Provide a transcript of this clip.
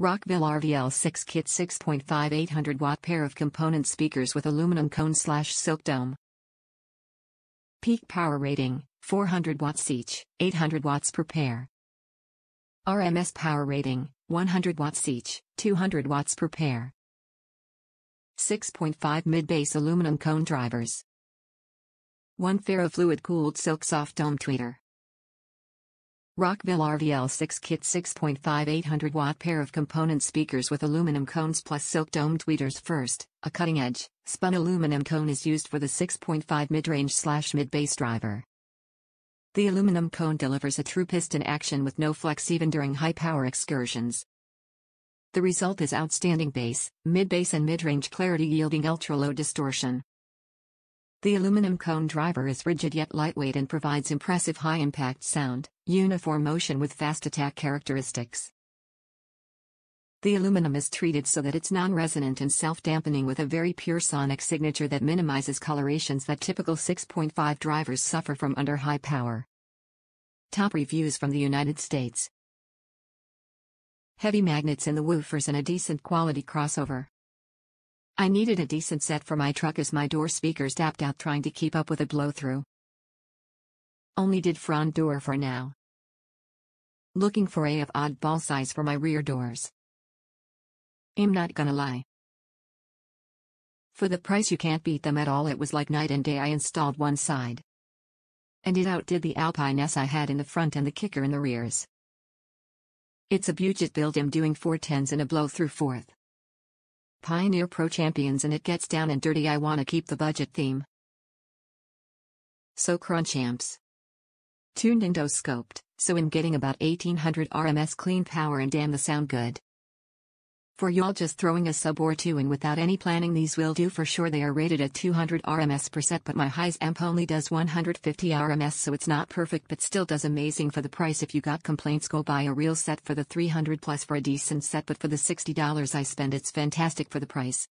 Rockville RVL6 kit 6.5 800 watt pair of component speakers with aluminum cone slash silk dome. Peak power rating 400 watts each, 800 watts per pair. RMS power rating 100 watts each, 200 watts per pair. 6.5 mid-bass aluminum cone drivers. 1 ferrofluid cooled silk soft dome tweeter. Rockville RVL6 kit 6.5 800 watt pair of component speakers with aluminum cones plus silk dome tweeters first. A cutting edge, spun aluminum cone is used for the 6.5 mid-range slash mid-bass driver. The aluminum cone delivers a true piston action with no flex even during high power excursions. The result is outstanding bass, mid-bass and mid-range clarity yielding ultra-low distortion. The aluminum cone driver is rigid yet lightweight and provides impressive high-impact sound, uniform motion with fast attack characteristics. The aluminum is treated so that it's non-resonant and self-dampening with a very pure sonic signature that minimizes colorations that typical 6.5 drivers suffer from under high power. Top reviews from the United States. Heavy magnets in the woofers and a decent quality crossover. I needed a decent set for my truck as my door speakers tapped out trying to keep up with a blow-through. Only did front door for now. Looking for a of oddball size for my rear doors. I'm not gonna lie. For the price you can't beat them at all it was like night and day I installed one side. And it outdid the Alpine S I had in the front and the kicker in the rears. It's a Budget build I'm doing 410s in a blow-through fourth. Pioneer Pro Champions and it gets down and dirty I wanna keep the budget theme. So crunch amps. Tuned endoscoped, so I'm getting about 1800 RMS clean power and damn the sound good. For y'all just throwing a sub or two in without any planning these will do for sure they are rated at 200 RMS per set but my highs amp only does 150 RMS so it's not perfect but still does amazing for the price if you got complaints go buy a real set for the 300 plus for a decent set but for the $60 I spend it's fantastic for the price.